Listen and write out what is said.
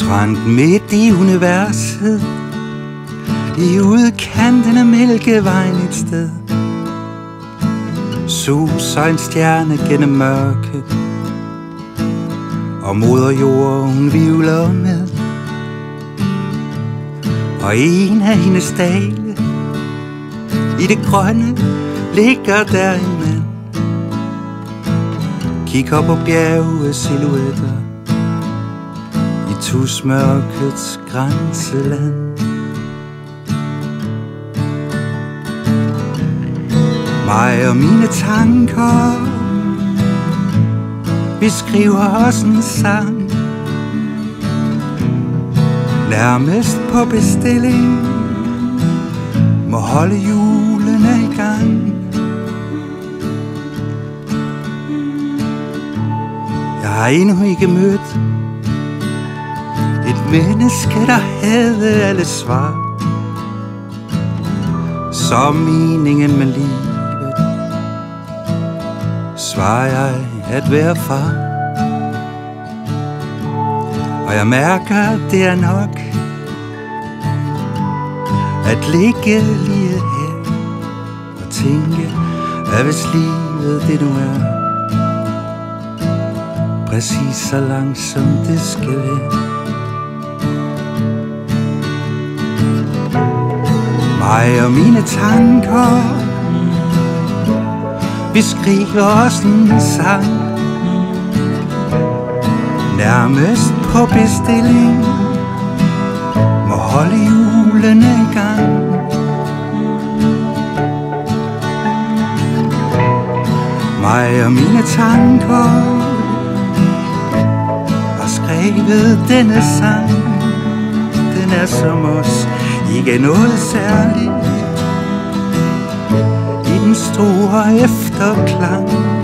Omtrent midt i universet I udkanten af Mælkevejen et sted. Suser en stjerne gennem mørket Og moder jord hun vivler med. Og en af hendes dale I det grønne ligger der en mand. Kigger på bjerge silhuetter tusmørkets grænseland. Mig og mine tanker Vi skriver os en sang. Nærmest på bestilling Må holde julene i gang. Jeg har endnu ikke mødt et menneske, der havde alle svar. Så meningen med livet Svarer jeg at være far. Og jeg mærker, det er nok At ligge lige her Og tænke, at hvis livet det nu er præcis så langt som det skal være Mig og mine tanker Vi skriver os en sang. Nærmest på bestilling Må holde julene i gang. Mig og mine tanker skrevet denne sang. Den er som os ikke noget særligt. I den store efterklang